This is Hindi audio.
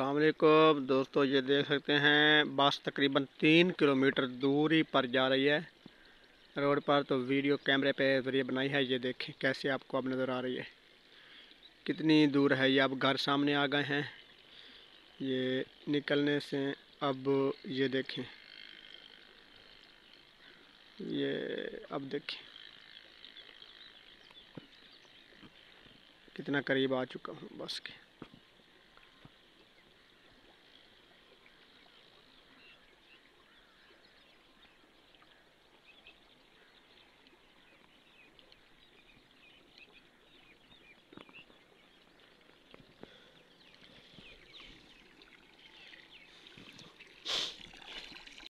अलकुम दोस्तों ये देख सकते हैं, बस तकरीबन तीन किलोमीटर दूरी पर जा रही है। रोड पर तो वीडियो कैमरे पे ज़रिए बनाई है, ये देखें कैसे आपको अब नज़र आ रही है। कितनी दूर है ये? अब घर सामने आ गए हैं। ये निकलने से अब ये देखें। ये अब देखें। कितना करीब आ चुका हूँ बस के।